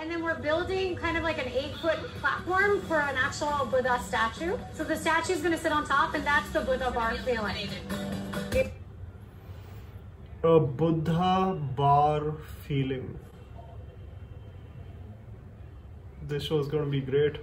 And then we're building kind of like an eight foot platform for an actual Buddha statue. So the statue is going to sit on top, and that's the Buddha bar feeling. A Buddha bar feeling. This show is going to be great.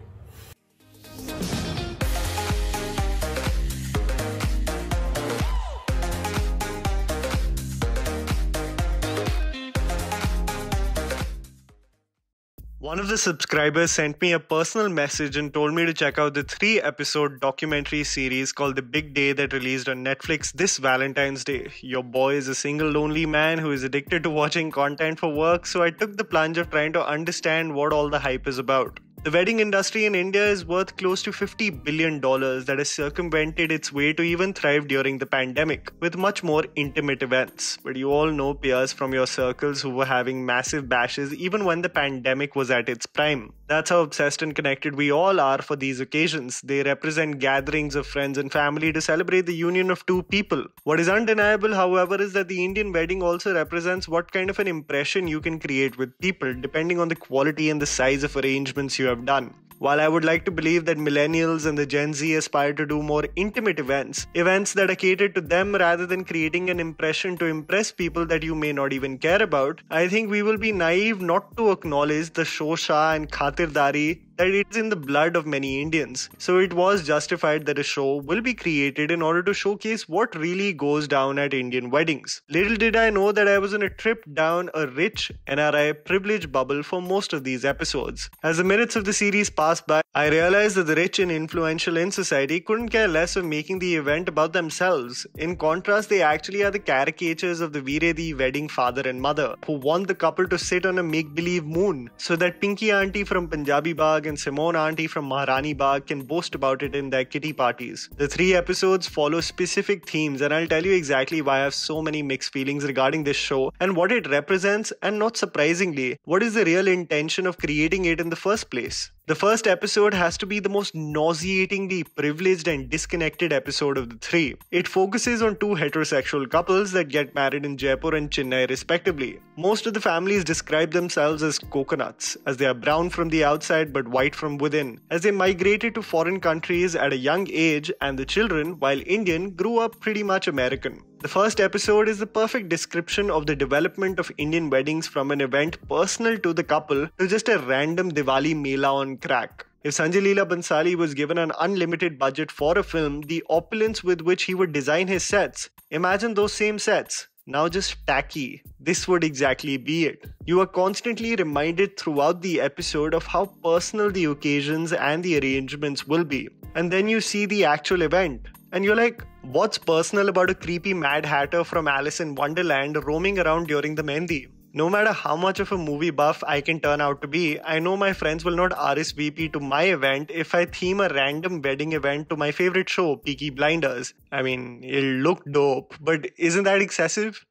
One of the subscribers sent me a personal message and told me to check out the three episode documentary series called The Big Day that released on Netflix this Valentine's Day. Your boy is a single lonely man who is addicted to watching content for work, so I took the plunge of trying to understand what all the hype is about. The wedding industry in India is worth close to $50 billion that has circumvented its way to even thrive during the pandemic, with much more intimate events. But you all know peers from your circles who were having massive bashes even when the pandemic was at its prime. That's how obsessed and connected we all are for these occasions. They represent gatherings of friends and family to celebrate the union of two people. What is undeniable, however, is that the Indian wedding also represents what kind of an impression you can create with people, depending on the quality and the size of arrangements you have done. While I would like to believe that millennials and the Gen Z aspire to do more intimate events, events that are catered to them rather than creating an impression to impress people that you may not even care about, I think we will be naive not to acknowledge the shosha and khatirdari that it is in the blood of many Indians. So it was justified that a show will be created in order to showcase what really goes down at Indian weddings. Little did I know that I was on a trip down a rich NRI privilege bubble for most of these episodes. As the minutes of the series passed by, I realized that the rich and influential in society couldn't care less of making the event about themselves. In contrast, they actually are the caricatures of the Veere Di wedding father and mother, who want the couple to sit on a make-believe moon so that Pinky Auntie from Punjabi Bagh and Simone Auntie from Maharani Bagh can boast about it in their kitty parties. The three episodes follow specific themes, and I'll tell you exactly why I have so many mixed feelings regarding this show and what it represents, and not surprisingly, what is the real intention of creating it in the first place. The first episode has to be the most nauseatingly privileged and disconnected episode of the three. It focuses on two heterosexual couples that get married in Jaipur and Chennai, respectively. Most of the families describe themselves as coconuts, as they are brown from the outside but white from within, as they migrated to foreign countries at a young age, and the children, while Indian, grew up pretty much American. The first episode is the perfect description of the development of Indian weddings from an event personal to the couple to just a random Diwali Mela on crack. If Sanjay Leela Bhansali was given an unlimited budget for a film, the opulence with which he would design his sets, imagine those same sets. Now just tacky. This would exactly be it. You are constantly reminded throughout the episode of how personal the occasions and the arrangements will be. And then you see the actual event. And you're like, what's personal about a creepy Mad Hatter from Alice in Wonderland roaming around during the Mehndi? No matter how much of a movie buff I can turn out to be, I know my friends will not RSVP to my event if I theme a random wedding event to my favorite show, Peaky Blinders. I mean, it'll look dope, but isn't that excessive?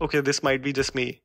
Okay, this might be just me.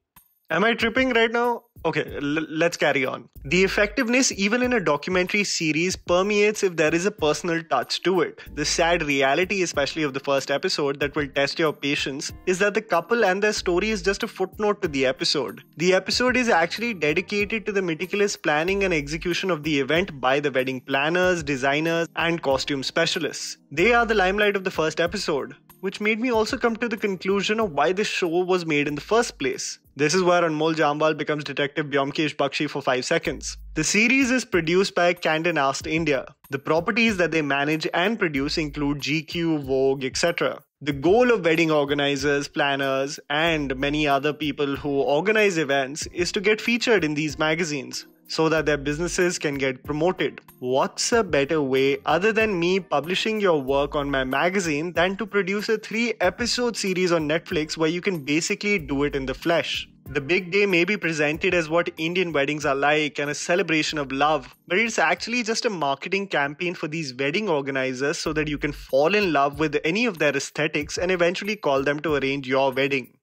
Am I tripping right now? Okay, let's carry on. The effectiveness, even in a documentary series, permeates if there is a personal touch to it. The sad reality, especially of the first episode, that will test your patience is that the couple and their story is just a footnote to the episode. The episode is actually dedicated to the meticulous planning and execution of the event by the wedding planners, designers, and costume specialists. They are the limelight of the first episode which made me also come to the conclusion of why this show was made in the first place. This is where Anmol Jamwal becomes Detective Byomkesh Bakshi for 5 seconds. The series is produced by Condé Nast India. The properties that they manage and produce include GQ, Vogue, etc. The goal of wedding organizers, planners, and many other people who organize events is to get featured in these magazines so that their businesses can get promoted. What's a better way, other than me publishing your work on my magazine, than to produce a three episode series on Netflix where you can basically do it in the flesh? The big day may be presented as what Indian weddings are like and a celebration of love, but it's actually just a marketing campaign for these wedding organizers so that you can fall in love with any of their aesthetics and eventually call them to arrange your wedding.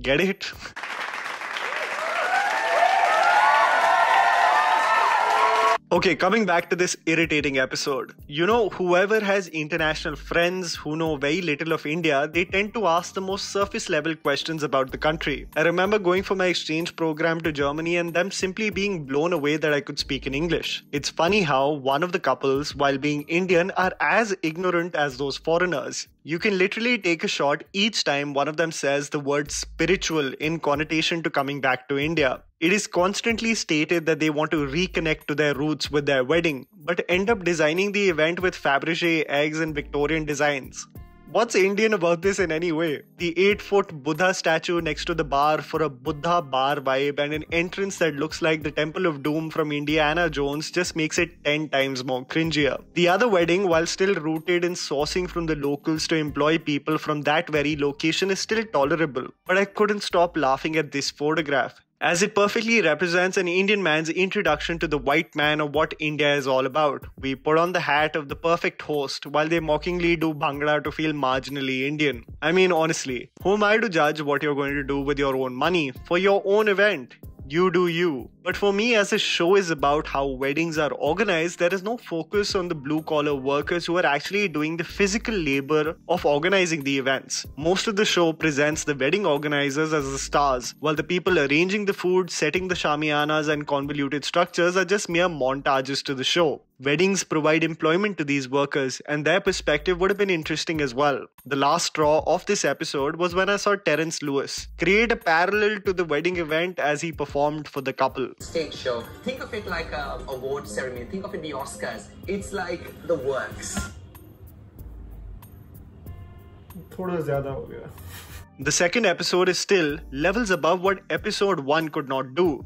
Get it? Okay, coming back to this irritating episode. You know, whoever has international friends who know very little of India, they tend to ask the most surface level questions about the country. I remember going for my exchange program to Germany and them simply being blown away that I could speak in English. It's funny how one of the couples, while being Indian, are as ignorant as those foreigners. You can literally take a shot each time one of them says the word spiritual in connotation to coming back to India. It is constantly stated that they want to reconnect to their roots with their wedding, but end up designing the event with Fabergé eggs and Victorian designs. What's Indian about this in any way? The 8 foot Buddha statue next to the bar for a Buddha bar vibe and an entrance that looks like the Temple of Doom from Indiana Jones just makes it 10 times more cringier. The other wedding, while still rooted in sourcing from the locals to employ people from that very location, is still tolerable. But I couldn't stop laughing at this photograph as it perfectly represents an Indian man's introduction to the white man of what India is all about. We put on the hat of the perfect host while they mockingly do Bhangra to feel marginally Indian. I mean, honestly, who am I to judge what you're going to do with your own money for your own event? You do you. But for me, as the show is about how weddings are organized, there is no focus on the blue collar workers who are actually doing the physical labor of organizing the events. Most of the show presents the wedding organizers as the stars, while the people arranging the food, setting the shamianas, and convoluted structures are just mere montages to the show. Weddings provide employment to these workers, and their perspective would have been interesting as well. The last straw of this episode was when I saw Terence Lewis create a parallel to the wedding event as he performed for the couple. Stage show. Think of it like a award ceremony. Think of it the Oscars. It's like the works. The second episode is still levels above what episode 1 could not do.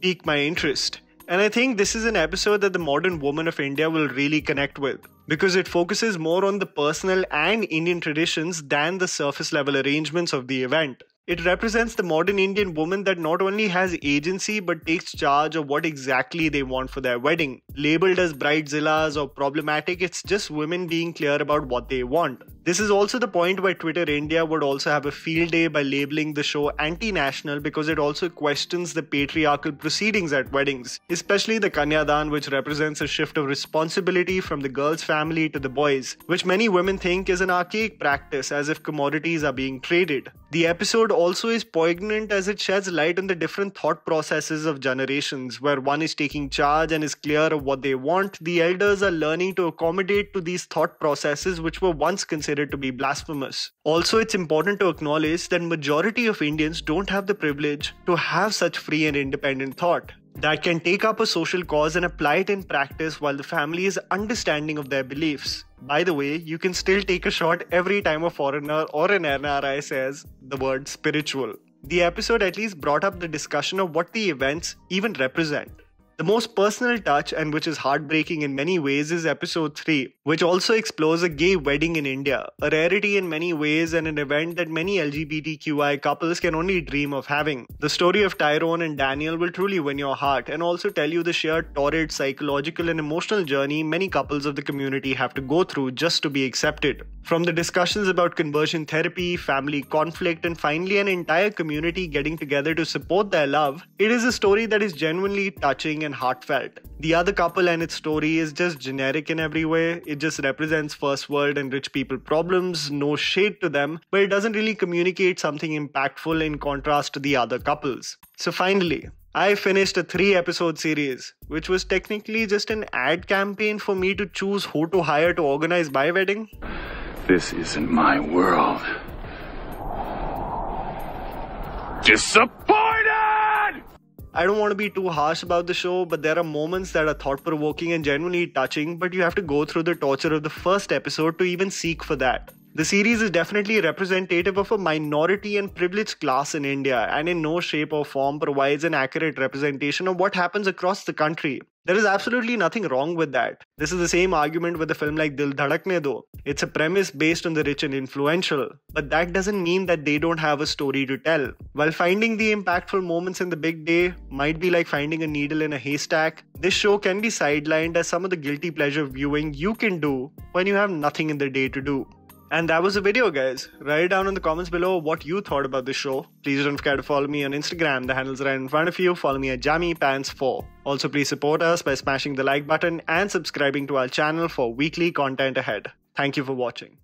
Pique my interest. And I think this is an episode that the modern woman of India will really connect with because it focuses more on the personal and Indian traditions than the surface level arrangements of the event. It represents the modern Indian woman that not only has agency but takes charge of what exactly they want for their wedding. Labeled as bridezillas or problematic, it's just women being clear about what they want. This is also the point why Twitter India would also have a field day by labeling the show anti national because it also questions the patriarchal proceedings at weddings, especially the Kanyadan, which represents a shift of responsibility from the girl's family to the boys, which many women think is an archaic practice as if commodities are being traded. The episode also is poignant as it sheds light on the different thought processes of generations, where one is taking charge and is clear of what they want. The elders are learning to accommodate to these thought processes which were once considered considered to be blasphemous. Also, it's important to acknowledge that majority of Indians don't have the privilege to have such free and independent thought that can take up a social cause and apply it in practice while the family is understanding of their beliefs. By the way, you can still take a shot every time a foreigner or an NRI says the word spiritual. The episode at least brought up the discussion of what the events even represent. The most personal touch and which is heartbreaking in many ways is episode 3, which also explores a gay wedding in India, a rarity in many ways and an event that many LGBTQI couples can only dream of having. The story of Tyrone and Daniel will truly win your heart and also tell you the sheer torrid psychological and emotional journey many couples of the community have to go through just to be accepted. From the discussions about conversion therapy, family conflict, and finally an entire community getting together to support their love, it is a story that is genuinely touching and heartfelt. The other couple and its story is just generic in every way. It just represents first world and rich people problems, no shade to them, but it doesn't really communicate something impactful in contrast to the other couples. So finally, I finished a three episode series, which was technically just an ad campaign for me to choose who to hire to organize my wedding. This isn't my world. Disappointed! I don't want to be too harsh about the show, but there are moments that are thought provoking and genuinely touching, but you have to go through the torture of the first episode to even seek for that. The series is definitely representative of a minority and privileged class in India, and in no shape or form provides an accurate representation of what happens across the country. There is absolutely nothing wrong with that. This is the same argument with a film like Dil Dhadakne Do. It's a premise based on the rich and influential, but that doesn't mean that they don't have a story to tell. While finding the impactful moments in the big day might be like finding a needle in a haystack, this show can be sidelined as some of the guilty pleasure viewing you can do when you have nothing in the day to do. And that was the video, guys. Write down in the comments below what you thought about the show. Please don't forget to follow me on Instagram. The handle's right in front of you. Follow me at JammyPants4. Also, please support us by smashing the like button and subscribing to our channel for weekly content ahead. Thank you for watching.